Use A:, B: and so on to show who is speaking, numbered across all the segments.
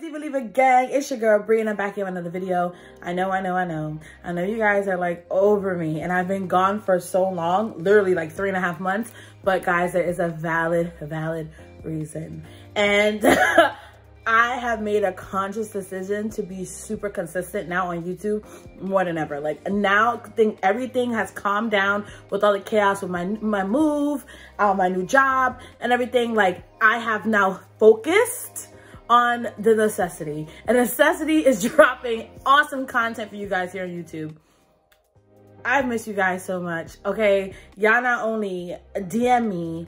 A: Diva Lever gang, it's your girl Briana back here with another video. I know, I know, I know. I know you guys are like over me and I've been gone for so long, literally like three and a half months. But guys, there is a valid, valid reason. And I have made a conscious decision to be super consistent now on YouTube more than ever. Like now think everything has calmed down with all the chaos with my my move, uh, my new job and everything. Like I have now focused on the necessity. And necessity is dropping awesome content for you guys here on YouTube. I miss you guys so much. Okay, y'all not only DM me,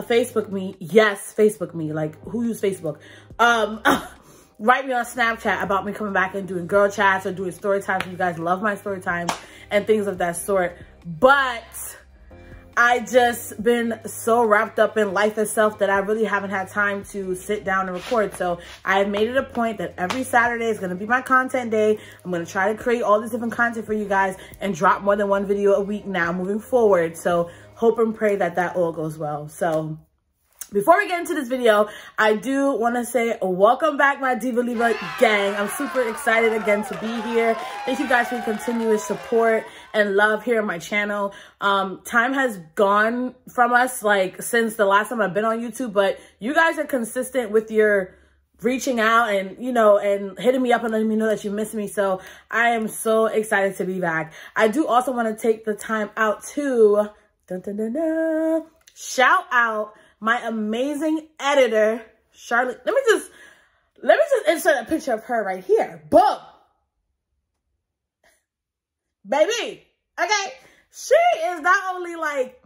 A: Facebook me, yes, Facebook me. Like who use Facebook? Um, write me on Snapchat about me coming back and doing girl chats or doing story times. You guys love my story times and things of that sort. But I just been so wrapped up in life itself that I really haven't had time to sit down and record. So I have made it a point that every Saturday is going to be my content day. I'm going to try to create all this different content for you guys and drop more than one video a week now moving forward. So hope and pray that that all goes well. So before we get into this video, I do want to say welcome back, my Diva Lever gang. I'm super excited again to be here. Thank you guys for your continuous support and love here on my channel. Um, time has gone from us like since the last time I've been on YouTube, but you guys are consistent with your reaching out and, you know, and hitting me up and letting me know that you miss me. So I am so excited to be back. I do also want to take the time out to dun, dun, dun, shout out my amazing editor, Charlotte. Let me just, let me just insert a picture of her right here. Boom. Baby. Okay. She is not only like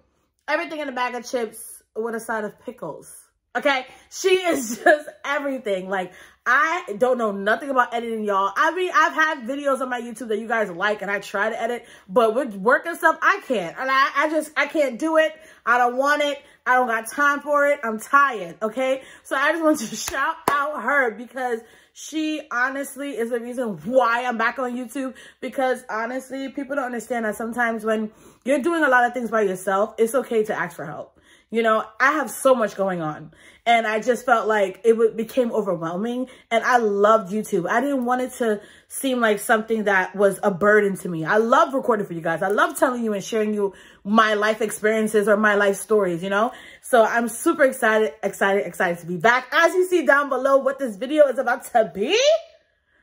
A: everything in a bag of chips with a side of pickles. Okay. She is just everything. Like I don't know nothing about editing, y'all. I mean, I've had videos on my YouTube that you guys like and I try to edit, but with work and stuff, I can't. And I, I just, I can't do it. I don't want it. I don't got time for it. I'm tired, okay? So I just want to shout out her because she honestly is the reason why I'm back on YouTube because honestly, people don't understand that sometimes when you're doing a lot of things by yourself, it's okay to ask for help. You know, I have so much going on and I just felt like it became overwhelming and I loved YouTube. I didn't want it to seem like something that was a burden to me. I love recording for you guys. I love telling you and sharing you my life experiences or my life stories, you know? So I'm super excited, excited, excited to be back. As you see down below what this video is about to be.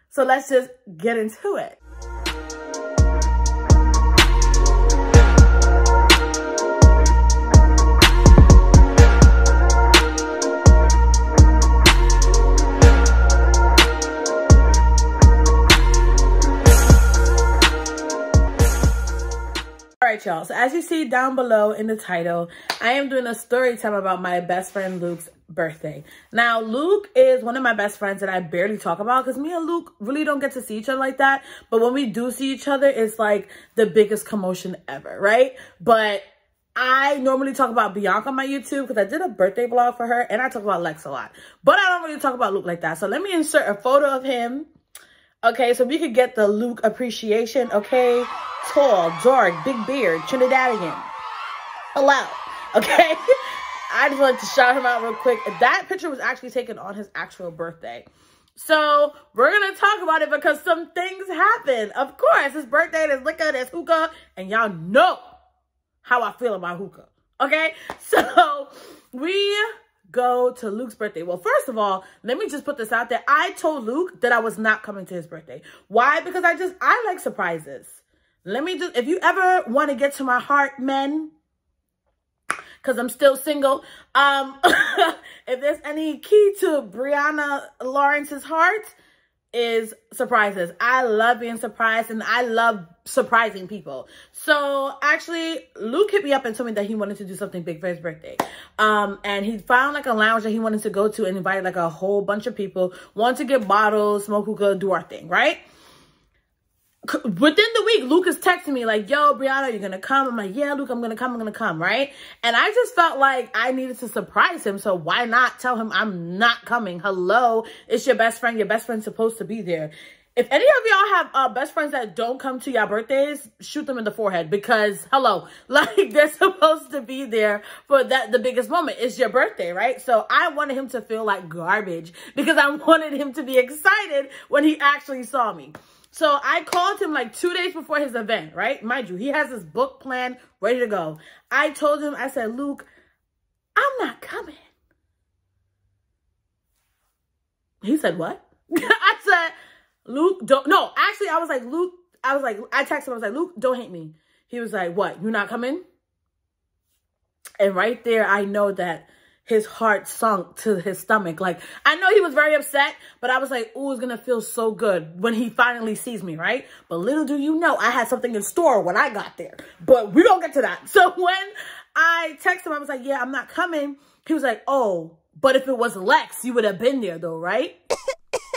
A: So let's just get into it. Right, y'all. So as you see down below in the title, I am doing a story time about my best friend Luke's birthday. Now, Luke is one of my best friends that I barely talk about because me and Luke really don't get to see each other like that. But when we do see each other, it's like the biggest commotion ever, right? But I normally talk about Bianca on my YouTube because I did a birthday vlog for her and I talk about Lex a lot. But I don't really talk about Luke like that. So let me insert a photo of him. Okay, so we could get the Luke appreciation, okay? tall, dark, big beard, Trinidadian. Hello. Okay? I just wanted to shout him out real quick. That picture was actually taken on his actual birthday. So we're going to talk about it because some things happen. Of course, his birthday, there's liquor, there's hookah, and y'all know how I feel about hookah. Okay? So we go to Luke's birthday. Well, first of all, let me just put this out there. I told Luke that I was not coming to his birthday. Why? Because I just, I like surprises. Let me just, if you ever want to get to my heart, men, because I'm still single, um, if there's any key to Briana Lawrence's heart, is surprises. I love being surprised and I love surprising people. So actually, Luke hit me up and told me that he wanted to do something big for his birthday. Um, and he found like a lounge that he wanted to go to and invited like a whole bunch of people, want to get bottles, smoke hookah, do our thing, right? Within the week, Luke is texting me like, yo, Briana, you're going to come? I'm like, yeah, Luke, I'm going to come. I'm going to come. Right. And I just felt like I needed to surprise him. So why not tell him I'm not coming? Hello. It's your best friend. Your best friend's supposed to be there. if any of y'all have uh, best friends that don't come to your birthdays, shoot them in the forehead because hello, like they're supposed to be there for that the biggest moment. It's your birthday, right? So I wanted him to feel like garbage because I wanted him to be excited when he actually saw me. So I called him like two days before his event, right? Mind you, he has his book plan ready to go. I told him, I said, Luke, I'm not coming. He said, what? I said, Luke, don't, no, actually, I was like, Luke, I was like, I texted him, I was like, Luke, don't hate me. He was like, what, you're not coming? And right there, I know that his heart sunk to his stomach. Like, I know he was very upset, but I was like, oh, it's going to feel so good when he finally sees me, right? But little do you know, I had something in store when I got there. But we don't get to that. So when I texted him, I was like, yeah, I'm not coming. He was like, oh, but if it was Lex, you would have been there though, right?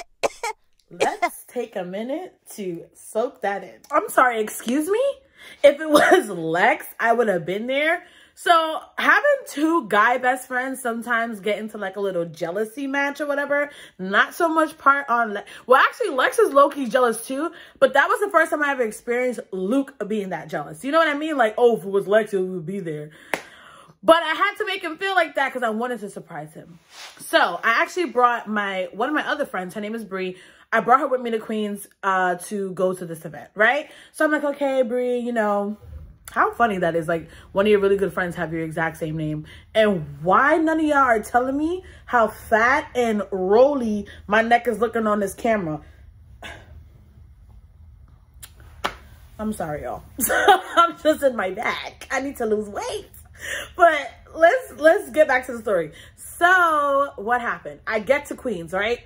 A: Let's take a minute to soak that in. I'm sorry, excuse me? If it was Lex, I would have been there. So having two guy best friends sometimes get into like a little jealousy match or whatever. Not so much part on, Le well, actually Lex is low-key jealous too, but that was the first time I ever experienced Luke being that jealous. You know what I mean? Like, oh, if it was Lex, he would be there. But I had to make him feel like that because I wanted to surprise him. So I actually brought my, one of my other friends, her name is Bree. I brought her with me to Queens uh, to go to this event, right? So I'm like, okay, Bree, you know, how funny that is. Like one of your really good friends have your exact same name. And why none of y'all are telling me how fat and rolly my neck is looking on this camera. I'm sorry, y'all. I'm just in my back. I need to lose weight. But let's let's get back to the story. So what happened? I get to Queens, right?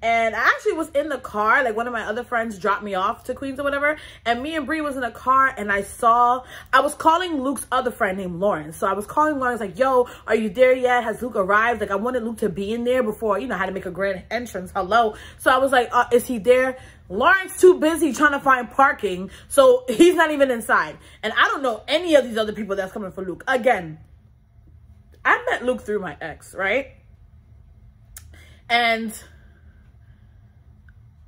A: And I actually was in the car, like one of my other friends dropped me off to Queens or whatever. And me and Bree was in a car and I saw, I was calling Luke's other friend named Lawrence. So I was calling Lawrence like, yo, are you there yet? Has Luke arrived? Like I wanted Luke to be in there before, you know, I had to make a grand entrance. Hello. So I was like, uh, is he there? Lawrence too busy trying to find parking. So he's not even inside. And I don't know any of these other people that's coming for Luke. Again, I met Luke through my ex, right? And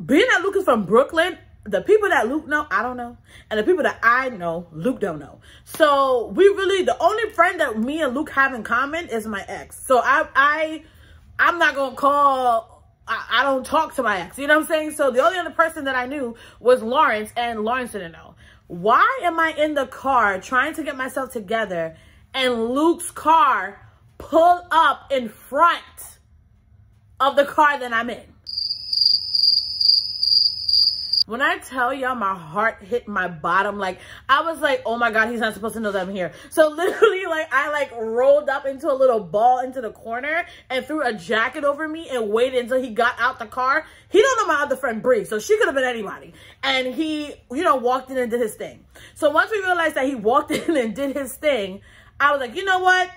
A: being that Luke is from Brooklyn, the people that Luke know, I don't know. And the people that I know, Luke don't know. So we really, the only friend that me and Luke have in common is my ex. So I, I, I'm not going to call, I, I don't talk to my ex. You know what I'm saying? So the only other person that I knew was Lawrence and Lawrence didn't know. Why am I in the car trying to get myself together and Luke's car pull up in front of the car that I'm in? When I tell y'all my heart hit my bottom, like I was like, oh my God, he's not supposed to know that I'm here. So literally like I like rolled up into a little ball into the corner and threw a jacket over me and waited until he got out the car. He don't know my other friend Bree, so she could have been anybody. And he, you know, walked in and did his thing. So once we realized that he walked in and did his thing, I was like, you know what?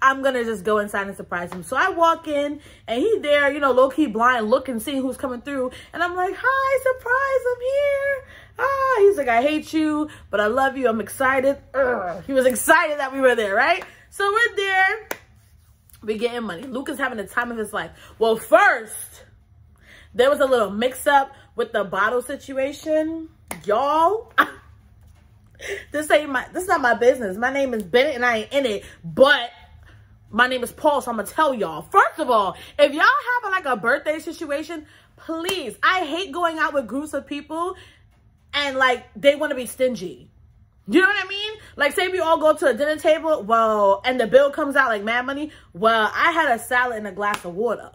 A: I'm gonna just go inside and surprise him. So I walk in and he's there, you know, low key blind, looking, seeing who's coming through. And I'm like, hi, surprise, I'm here. Ah, he's like, I hate you, but I love you. I'm excited. Ugh. He was excited that we were there, right? So we're there. We're getting money. Luke is having the time of his life. Well, first, there was a little mix up with the bottle situation. Y'all, this ain't my, this is not my business. My name is Bennett and I ain't in it, but my name is Paul, so I'm gonna tell y'all. First of all, if y'all have like a birthday situation, please, I hate going out with groups of people and like they want to be stingy. You know what I mean? Like say we all go to a dinner table, well, and the bill comes out like mad money. Well, I had a salad and a glass of water.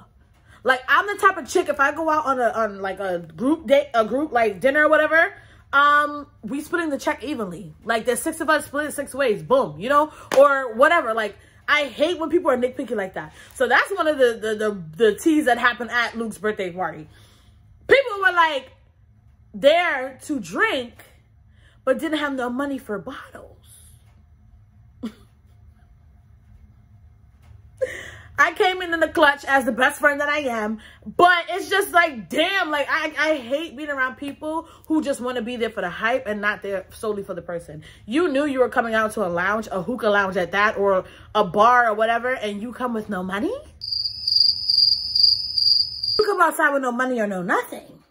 A: Like I'm the type of chick if I go out on a on like a group date, a group like dinner or whatever, um, we splitting the check evenly. Like there's six of us split it six ways, boom, you know, or whatever. Like I hate when people are nitpicky like that. So that's one of the, the, the, the teas that happened at Luke's birthday party. People were like there to drink, but didn't have no money for bottles. I came in in the clutch as the best friend that I am, but it's just like, damn, like I, I hate being around people who just want to be there for the hype and not there solely for the person. You knew you were coming out to a lounge, a hookah lounge at that, or a bar or whatever, and you come with no money? You come outside with no money or no nothing.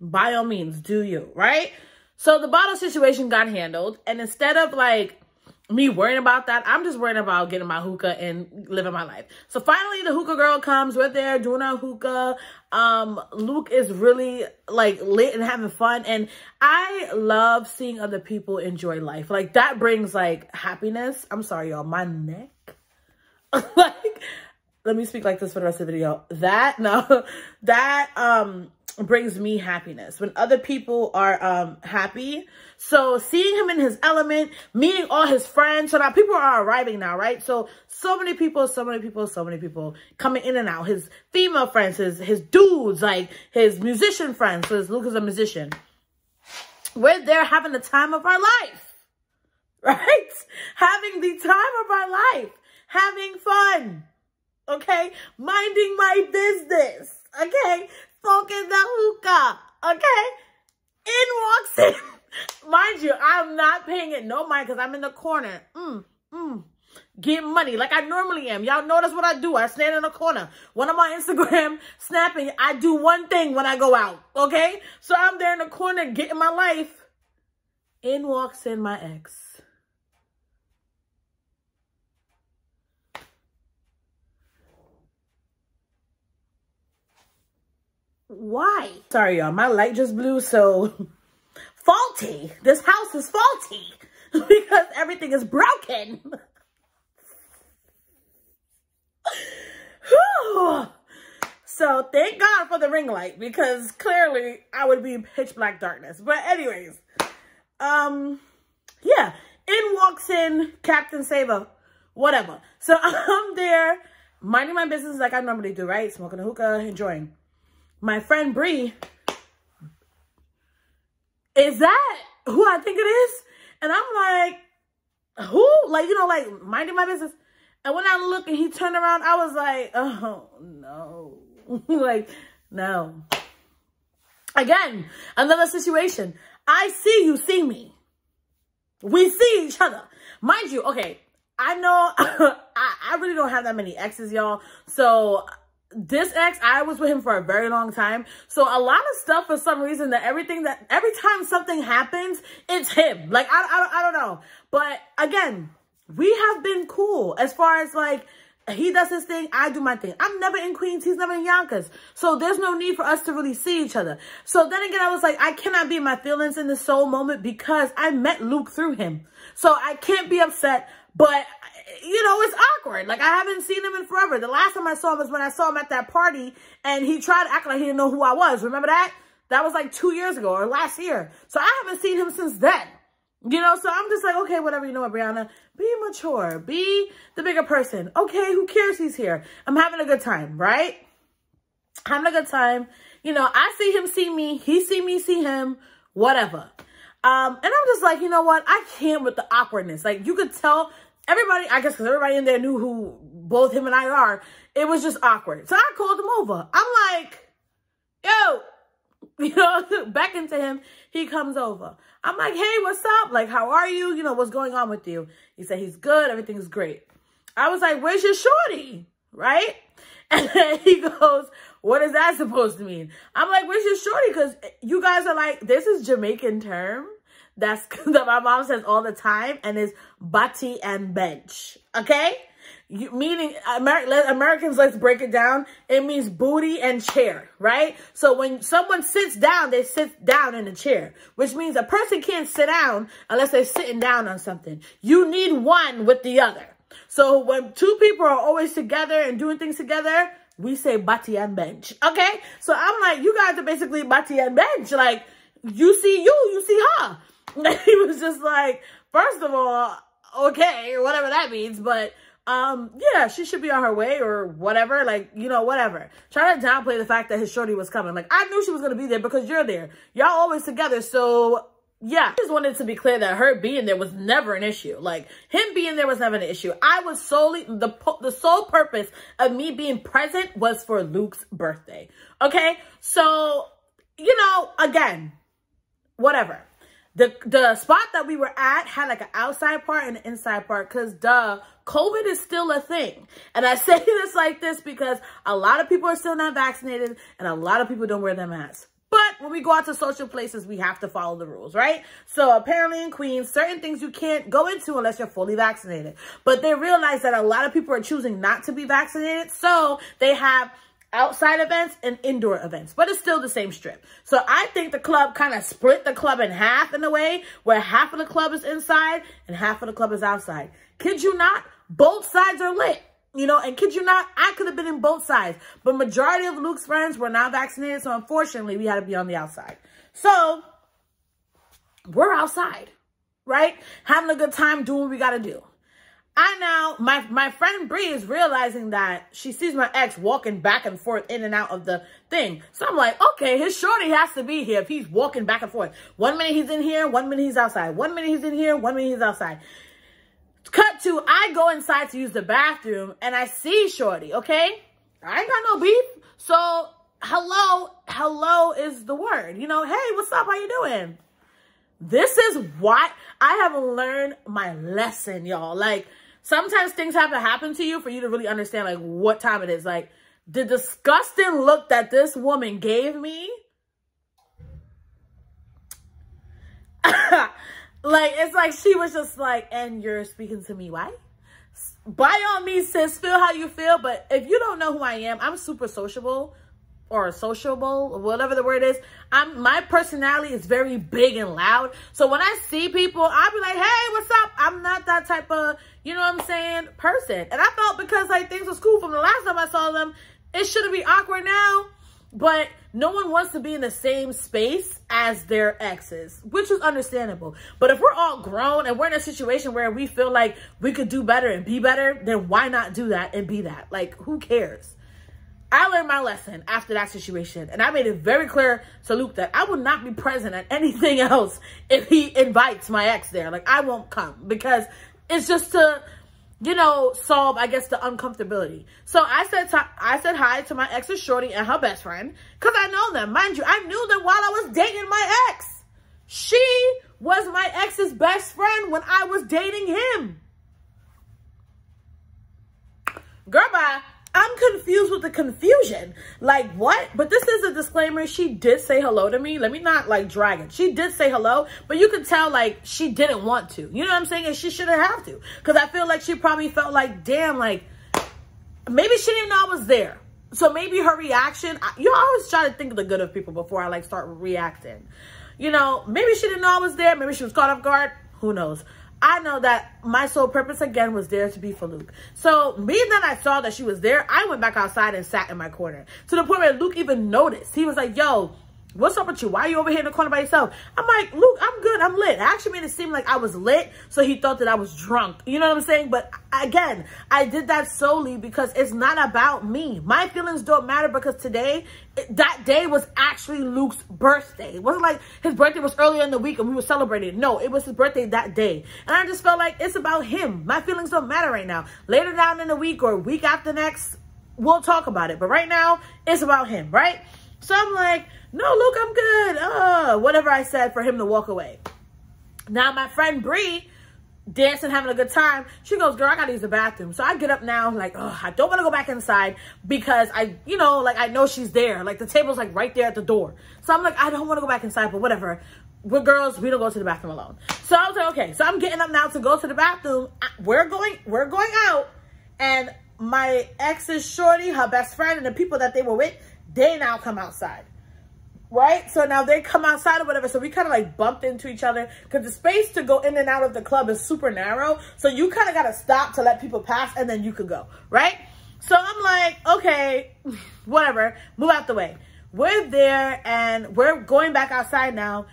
A: by all means, do you, right? So the bottle situation got handled. And instead of like me worrying about that, I'm just worrying about getting my hookah and living my life. So finally the hookah girl comes. We're there doing our hookah. Um, Luke is really like lit and having fun. And I love seeing other people enjoy life. Like that brings like happiness. I'm sorry, y'all. My neck. like, let me speak like this for the rest of the video. That, no, that, um, brings me happiness. When other people are um happy. So seeing him in his element meeting all his friends. So now people are arriving now right? So so many people so many people so many people coming in and out. His female friends his his dudes like his musician friends. Because luke is a musician. We're there having the time of our life. Right? Having the time of our life. Having fun. Okay? Minding my business. Okay smoking the hookah, okay? In walks in. Mind you, I'm not paying it no mind because I'm in the corner. Mm, mm. Get money like I normally am. Y'all notice what I do. I stand in the corner. When I'm on Instagram snapping, I do one thing when I go out, okay? So I'm there in the corner getting my life. In walks in my ex. Why? Sorry, y'all. My light just blew, so faulty. This house is faulty because everything is broken. so thank God for the ring light because clearly I would be in pitch black darkness. But anyways, um, yeah, in walks in Captain Saver, whatever. So I'm there minding my business like I normally do, right? Smoking a hookah, enjoying my friend Bree, is that who I think it is? And I'm like, who? Like, you know, like minding my business. And when I look and he turned around, I was like, oh no. like, no. Again, another situation. I see you see me. We see each other. Mind you, okay, I know I, I really don't have that many exes, y'all. So this ex, I was with him for a very long time. So a lot of stuff for some reason that everything that every time something happens, it's him. Like, I, I, I don't know. But again, we have been cool as far as like, he does his thing, I do my thing. I'm never in Queens, he's never in Yonkers. So there's no need for us to really see each other. So then again, I was like, I cannot be my feelings in this soul moment because I met Luke through him. So I can't be upset, but you know, it's awkward. Like, I haven't seen him in forever. The last time I saw him was when I saw him at that party and he tried to act like he didn't know who I was. Remember that? That was like two years ago or last year. So I haven't seen him since then. You know, so I'm just like, okay, whatever, you know what, Briana, be mature, be the bigger person. Okay, who cares he's here? I'm having a good time, right? Having a good time. You know, I see him see me, he see me see him, whatever. Um, and I'm just like, you know what? I can't with the awkwardness. Like, you could tell everybody, I guess because everybody in there knew who both him and I are, it was just awkward. So I called him over. I'm like, yo, you know, back into him. He comes over. I'm like, hey, what's up? Like, how are you? You know, what's going on with you? He said, he's good. Everything's great. I was like, where's your shorty? Right? And then he goes, what is that supposed to mean? I'm like, where's your shorty? Because you guys are like, this is Jamaican term that's that my mom says all the time and is bati and bench. Okay? You, meaning Amer Americans, let's break it down. It means booty and chair, right? So when someone sits down, they sit down in a chair, which means a person can't sit down unless they're sitting down on something. You need one with the other. So when two people are always together and doing things together, we say bati and bench. Okay? So I'm like, you guys are basically bati and bench. Like, you see you, you see her. he was just like, first of all, okay, whatever that means, but um, yeah, she should be on her way or whatever, like, you know, whatever. Try to downplay the fact that his shorty was coming. Like, I knew she was going to be there because you're there. Y'all always together, so yeah, I just wanted to be clear that her being there was never an issue. Like him being there was never an issue. I was solely the the sole purpose of me being present was for Luke's birthday. Okay, so you know, again, whatever the the spot that we were at had like an outside part and an inside part because duh covid is still a thing and i say this like this because a lot of people are still not vaccinated and a lot of people don't wear their masks but when we go out to social places, we have to follow the rules, right? So apparently in Queens, certain things you can't go into unless you're fully vaccinated. But they realize that a lot of people are choosing not to be vaccinated. So they have outside events and indoor events, but it's still the same strip. So I think the club kind of split the club in half in a way where half of the club is inside and half of the club is outside. Kid you not, both sides are lit. You know, and kid you not, I could have been in both sides. But majority of Luke's friends were not vaccinated. So unfortunately, we had to be on the outside. So we're outside, right? Having a good time doing what we got to do. I now, my, my friend Bree is realizing that she sees my ex walking back and forth in and out of the thing. So I'm like, okay, his shorty has to be here if he's walking back and forth. One minute he's in here, one minute he's outside. One minute he's in here, one minute he's outside. Cut to, I go inside to use the bathroom and I see Shorty, okay? I ain't got no beef. So, hello, hello is the word. You know, hey, what's up? How you doing? This is what I have learned my lesson, y'all. Like, sometimes things have to happen to you for you to really understand, like, what time it is. Like, the disgusting look that this woman gave me Like, it's like she was just like, and you're speaking to me, why? By all means, sis, feel how you feel. But if you don't know who I am, I'm super sociable or sociable, whatever the word is. I'm my personality is very big and loud. So when I see people, I'll be like, hey, what's up? I'm not that type of, you know what I'm saying, person. And I felt because like things was cool from the last time I saw them, it shouldn't be awkward now. But no one wants to be in the same space as their exes, which is understandable. But if we're all grown and we're in a situation where we feel like we could do better and be better, then why not do that and be that? Like, who cares? I learned my lesson after that situation. And I made it very clear to Luke that I would not be present at anything else if he invites my ex there. Like, I won't come because it's just to you know, solve, I guess, the uncomfortability. So I said, I said hi to my ex's shorty and her best friend because I know them. Mind you, I knew them while I was dating my ex. She was my ex's best friend when I was dating him. Girl, bye. I'm confused with the confusion. Like, what? But this is a disclaimer. She did say hello to me. Let me not, like, drag it. She did say hello, but you could tell, like, she didn't want to. You know what I'm saying? And she shouldn't have to. Because I feel like she probably felt like, damn, like, maybe she didn't know I was there. So maybe her reaction, you always try to think of the good of people before I, like, start reacting. You know, maybe she didn't know I was there. Maybe she was caught off guard. Who knows? I know that my sole purpose again was there to be for Luke. So me then I saw that she was there, I went back outside and sat in my corner. To the point where Luke even noticed. He was like, yo, What's up with you? Why are you over here in the corner by yourself? I'm like, Luke, I'm good. I'm lit. I actually made it seem like I was lit. So he thought that I was drunk. You know what I'm saying? But again, I did that solely because it's not about me. My feelings don't matter because today, that day was actually Luke's birthday. It wasn't like his birthday was earlier in the week and we were celebrating. No, it was his birthday that day. And I just felt like it's about him. My feelings don't matter right now. Later down in the week or week after next, we'll talk about it. But right now, it's about him, right? So I'm like, no, look, I'm good. Uh, whatever I said for him to walk away. Now, my friend Bree, dancing, having a good time. She goes, girl, I gotta use the bathroom. So I get up now, like, oh, I don't want to go back inside because I, you know, like, I know she's there. Like, the table's, like, right there at the door. So I'm like, I don't want to go back inside, but whatever. We're girls, we don't go to the bathroom alone. So I was like, okay. So I'm getting up now to go to the bathroom. We're going, we're going out. And my ex's shorty, her best friend, and the people that they were with, they now come outside right? So now they come outside or whatever. So we kind of like bumped into each other because the space to go in and out of the club is super narrow. So you kind of got to stop to let people pass and then you could go, right? So I'm like, okay, whatever, move out the way. We're there and we're going back outside now.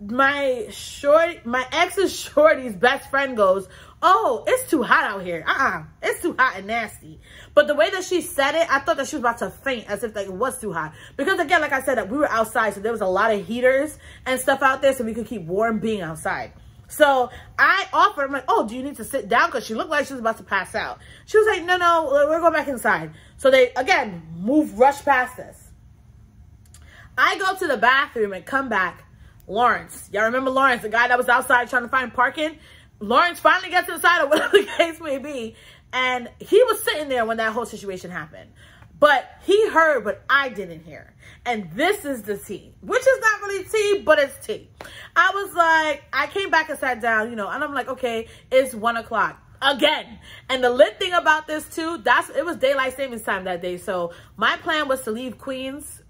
A: My short, my ex's shorty's best friend goes, oh, it's too hot out here. Uh-uh. It's too hot and nasty. But the way that she said it, I thought that she was about to faint as if like it was too hot. Because again, like I said, we were outside, so there was a lot of heaters and stuff out there so we could keep warm being outside. So I offered, I'm like, oh, do you need to sit down? Because she looked like she was about to pass out. She was like, no, no, we're going back inside. So they, again, move, rush past us. I go to the bathroom and come back. Lawrence, y'all remember Lawrence, the guy that was outside trying to find parking? Lawrence finally gets inside or whatever the case may be. And he was sitting there when that whole situation happened. But he heard, what I didn't hear. And this is the tea, which is not really tea, but it's tea. I was like, I came back and sat down, you know, and I'm like, okay, it's one o'clock again. And the lit thing about this too, that's it was daylight savings time that day. So my plan was to leave Queens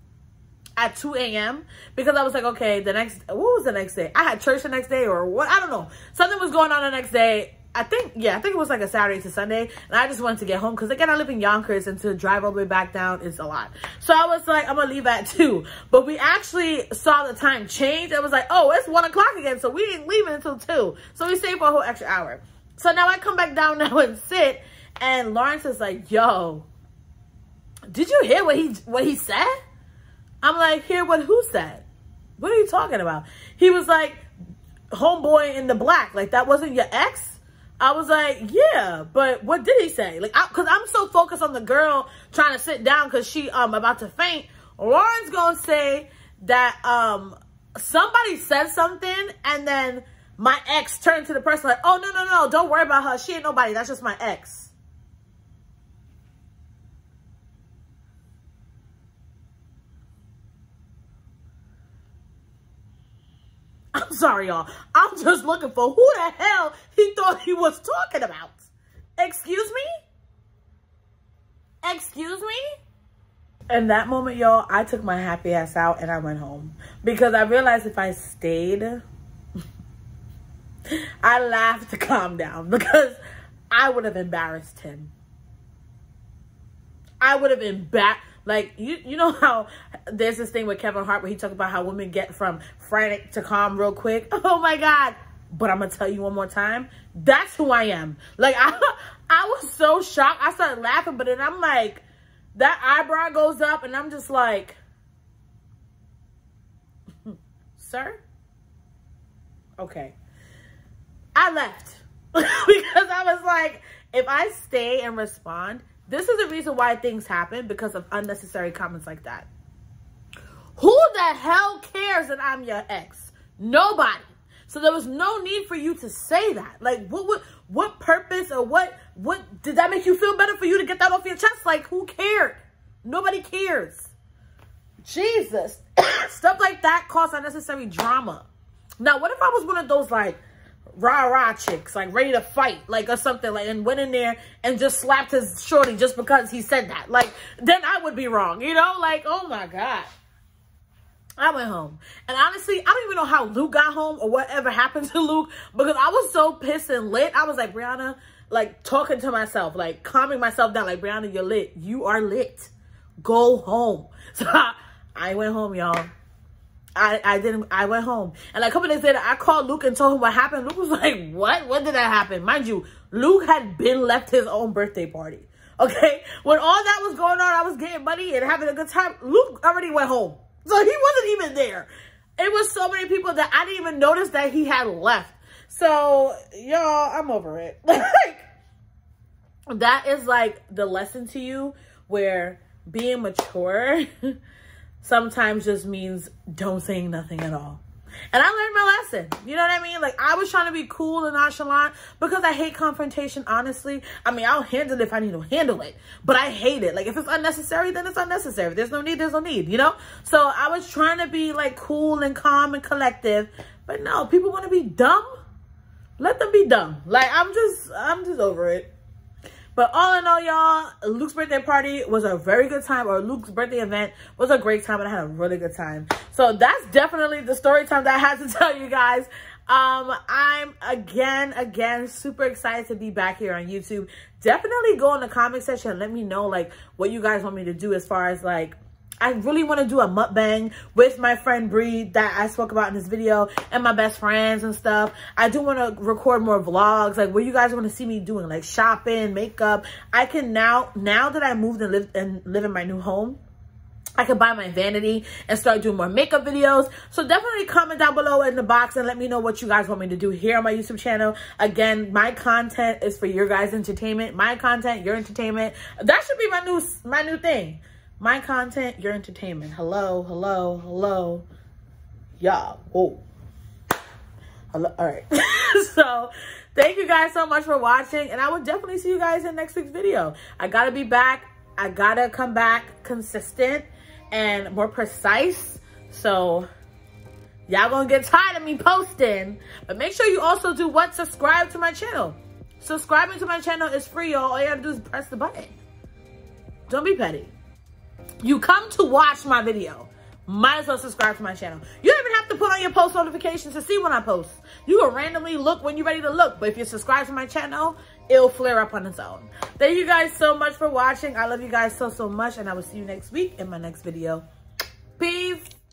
A: at 2 a.m. because I was like, okay, the next, what was the next day? I had church the next day or what? I don't know. Something was going on the next day. I think, yeah, I think it was like a Saturday to Sunday. And I just wanted to get home because again, I live in Yonkers and to drive all the way back down is a lot. So I was like, I'm going to leave at 2. But we actually saw the time change. It was like, oh, it's 1 o'clock again. So we didn't leave until 2. So we stayed for a whole extra hour. So now I come back down now and sit. And Lawrence is like, yo, did you hear what he what he said? I'm like, hear what who said? What are you talking about? He was like, homeboy in the black. Like, that wasn't your ex? I was like, yeah, but what did he say? Like, I, cause I'm so focused on the girl trying to sit down cause she, um, about to faint. Lawrence gonna say that, um, somebody said something and then my ex turned to the person like, oh, no, no, no, don't worry about her. She ain't nobody. That's just my ex. I'm sorry, y'all. I'm just looking for who the hell he thought he was talking about. Excuse me? Excuse me? In that moment, y'all, I took my happy ass out and I went home. Because I realized if I stayed, I laughed to calm down because I would have embarrassed him. I would have embarrassed like you, you know how there's this thing with Kevin Hart where he talked about how women get from frantic to calm real quick. Oh my God! But I'm gonna tell you one more time. That's who I am. Like I, I was so shocked. I started laughing, but then I'm like, that eyebrow goes up, and I'm just like, sir. Okay. I left because I was like, if I stay and respond, this is the reason why things happen because of unnecessary comments like that. Who the hell cares that I'm your ex? Nobody. So there was no need for you to say that. Like what would, what purpose or what what did that make you feel better for you to get that off your chest? Like who cared? Nobody cares. Jesus. Stuff like that cause unnecessary drama. Now, what if I was one of those like rah rah chicks, like ready to fight, like or something, like and went in there and just slapped his shorty just because he said that. Like then I would be wrong, you know? Like, oh my God. I went home. And honestly, I don't even know how Luke got home or whatever happened to Luke because I was so pissed and lit. I was like, Briana, like talking to myself, like calming myself down, like, Briana, you're lit. You are lit. Go home. So I, I went home, y'all. I, I didn't, I went home. And like a couple days later, I called Luke and told him what happened. Luke was like, what? When did that happen? Mind you, Luke had been left his own birthday party. Okay? When all that was going on, I was getting money and having a good time. Luke already went home. So he wasn't even there. It was so many people that I didn't even notice that he had left. So, y'all, I'm over it. like, that is like the lesson to you where being mature sometimes just means don't saying nothing at all. And I learned my lesson. You know what I mean? Like, I was trying to be cool and nonchalant because I hate confrontation, honestly. I mean, I'll handle it if I need to handle it. But I hate it. Like, if it's unnecessary, then it's unnecessary. There's no need, there's no need, you know? So I was trying to be, like, cool and calm and collective. But no, people want to be dumb. Let them be dumb. Like, I'm just, I'm just over it. But all in all, y'all, Luke's birthday party was a very good time, or Luke's birthday event was a great time, and I had a really good time. So that's definitely the story time that I had to tell you guys. Um, I'm again, again, super excited to be back here on YouTube. Definitely go in the comment section and let me know like what you guys want me to do as far as like I really want to do a mukbang with my friend Bree that I spoke about in this video and my best friends and stuff. I do want to record more vlogs, like what you guys want to see me doing, like shopping, makeup. I can now, now that I moved and live and live in my new home, I can buy my vanity and start doing more makeup videos. So definitely comment down below in the box and let me know what you guys want me to do here on my YouTube channel. Again, my content is for your guys' entertainment. My content, your entertainment. That should be my new my new thing. My content, your entertainment. Hello, hello, hello. Y'all. Whoa. Hello. All right. so thank you guys so much for watching. And I will definitely see you guys in next week's video. I got to be back I gotta come back consistent and more precise. So y'all gonna get tired of me posting. But make sure you also do what? Subscribe to my channel. Subscribing to my channel is free, y'all. All you gotta do is press the button. Don't be petty. You come to watch my video. Might as well subscribe to my channel. You don't even have to put on your post notifications to see when I post. You can randomly look when you're ready to look. But if you subscribe to my channel, it'll flare up on its own. Thank you guys so much for watching. I love you guys so, so much. And I will see you next week in my next video. Peace.